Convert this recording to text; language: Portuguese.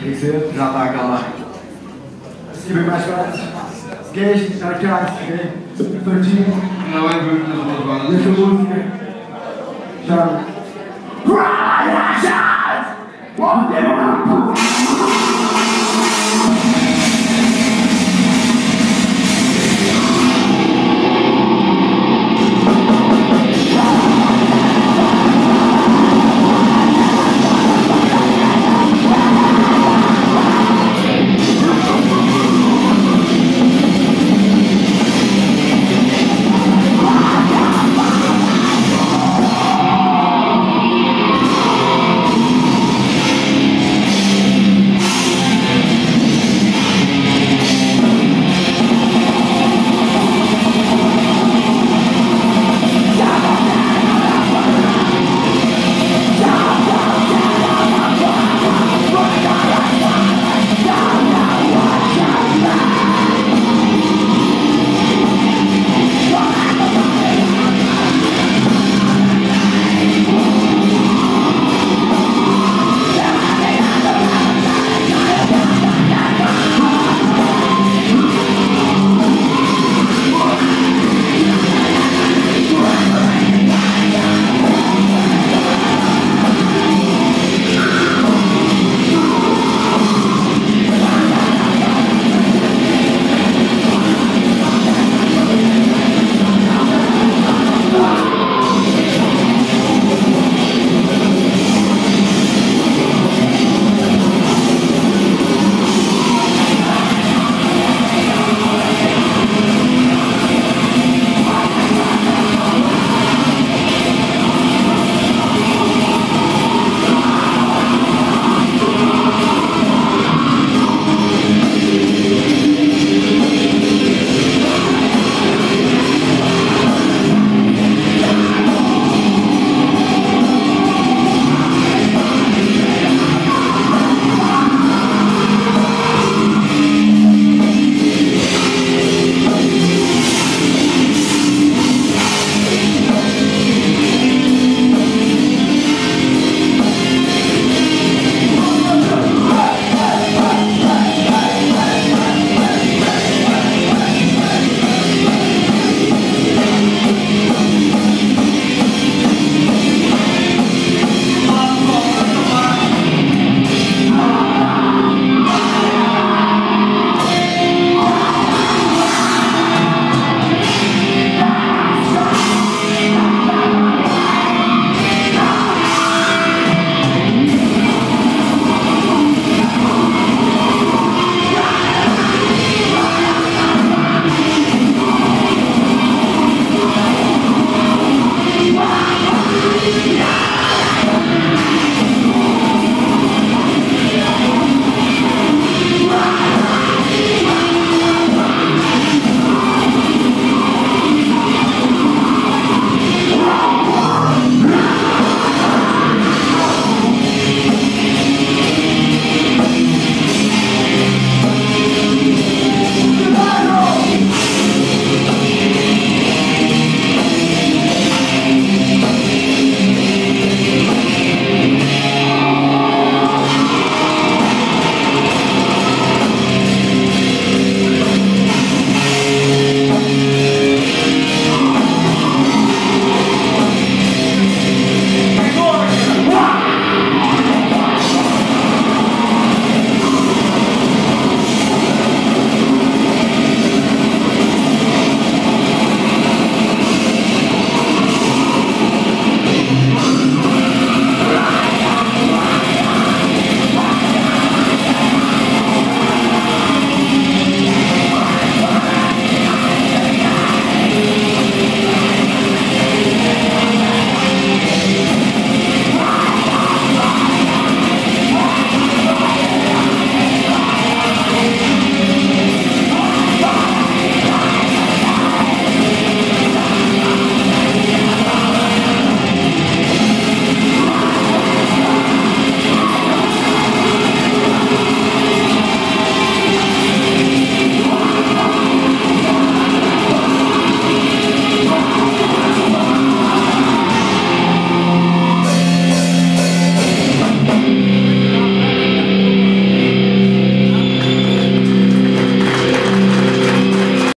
Tem que ser? Já tá aquela. Se vem mais fácil. Skate, tá arcade, ok? Tortinho. Não é muito não é bandas. Deixa a música. Tchau.